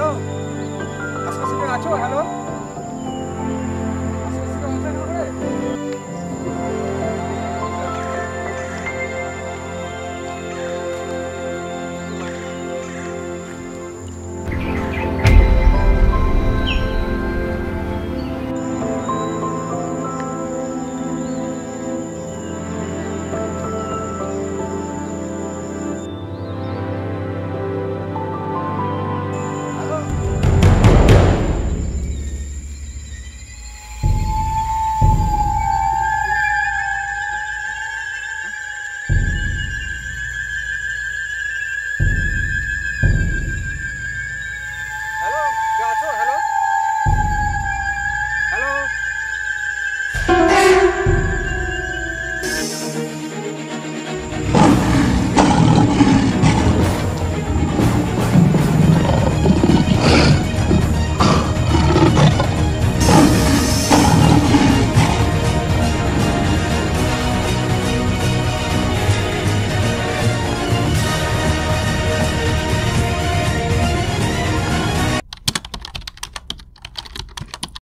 hello. Asal sini ngaco, hello.